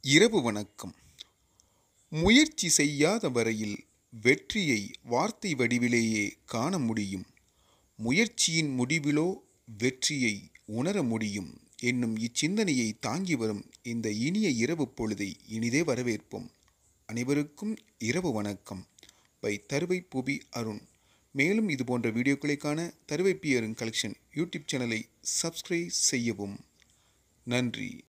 இரவு வணக்கம். முயற்சி செய்யாத வரையில் வெற்றியை வார்த்தை வடிவிலேயே காண முடியும். முயற்சியின் முடிவிலோ வெற்றியை உணர முடியும் என்னும் இச்சிந்தனையை தாங்கி வரும் இந்த இனிய இரவு பொழுதை இனிதே வரவேற்போம். அனைவருக்கும் இரவு வணக்கம். பை தருவை புபி அருண். மேலும் இது போன்ற வீடியோக்களை காண Tharuvai P Arun collection YouTube சேனலை சப்ஸ்கிரைப் செய்யவும். நன்றி.